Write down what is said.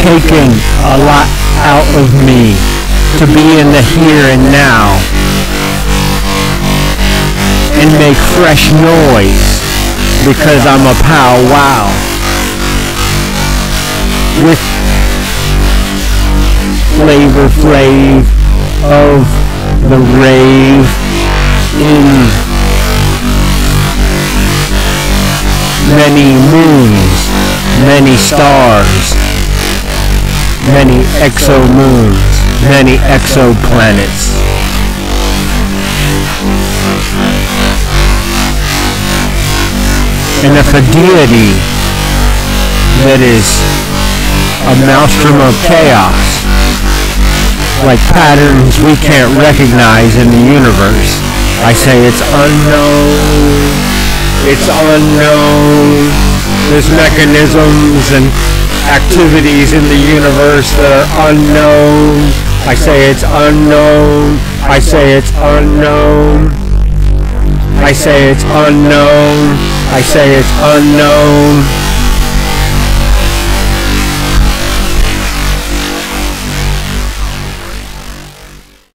taken a lot out of me to be in the here and now and make fresh noise because I'm a powwow with flavor flav of the rave in many moons, many stars, many exomoons, many exoplanets. And if a deity that is a maelstrom of chaos, like patterns we can't recognize in the universe, I say it's unknown, it's unknown. There's mechanisms and activities in the universe that are unknown. I say it's unknown. I say it's unknown. I say it's unknown. I say it's unknown.